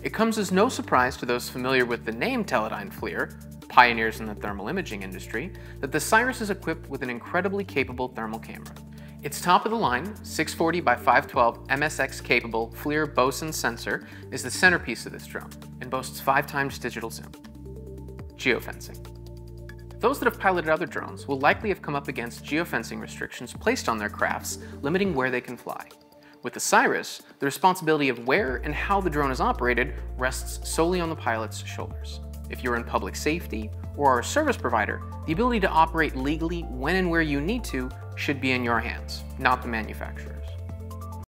It comes as no surprise to those familiar with the name Teledyne FLIR, pioneers in the thermal imaging industry, that the SIRAS is equipped with an incredibly capable thermal camera. Its top of the line, 640 by 512 MSX capable FLIR boson sensor is the centerpiece of this drone and boasts 5 times digital zoom. Geofencing. Those that have piloted other drones will likely have come up against geofencing restrictions placed on their crafts, limiting where they can fly. With the SIRAS, the responsibility of where and how the drone is operated rests solely on the pilot's shoulders. If you're in public safety or are a service provider, the ability to operate legally when and where you need to should be in your hands, not the manufacturer.